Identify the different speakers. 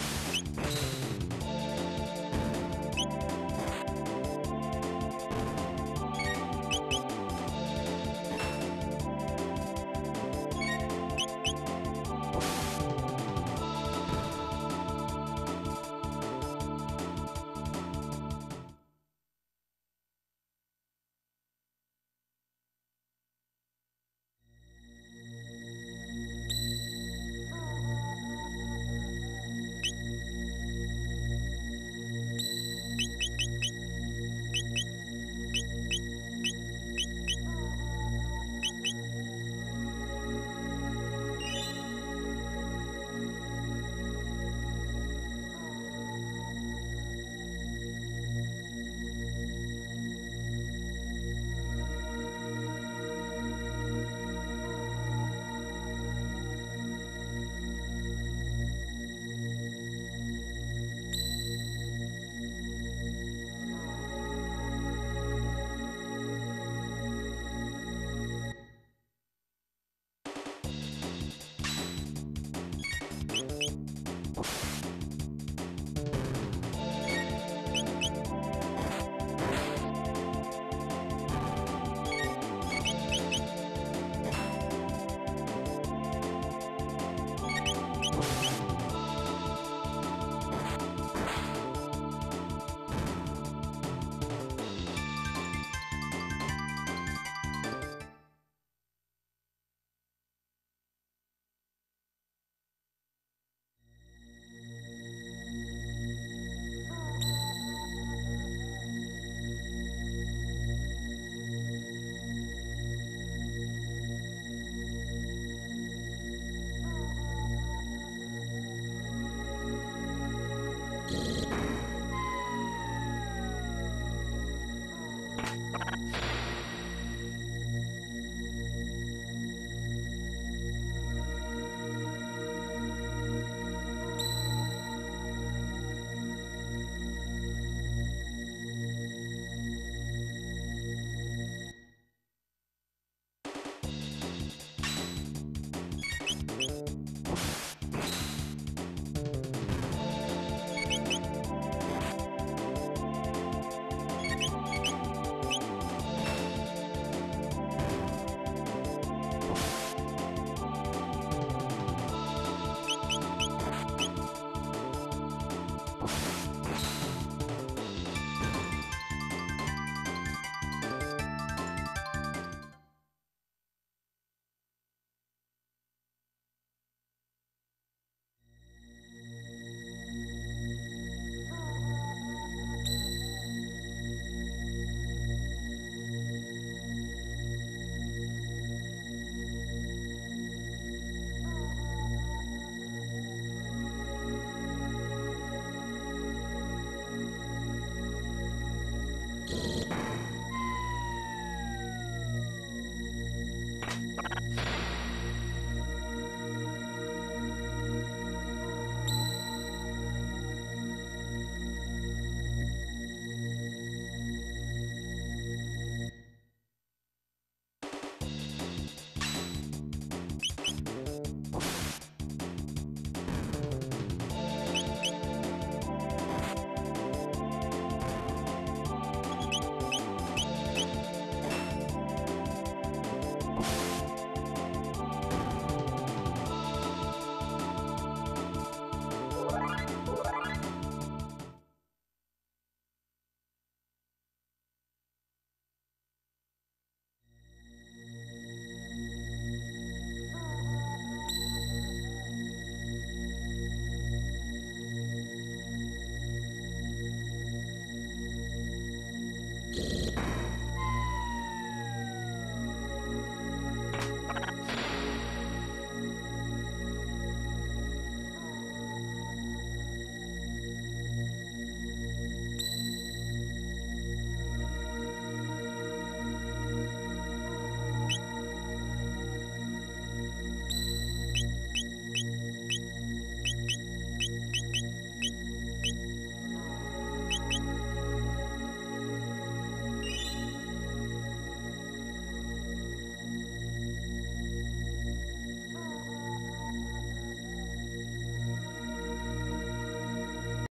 Speaker 1: Thank you. you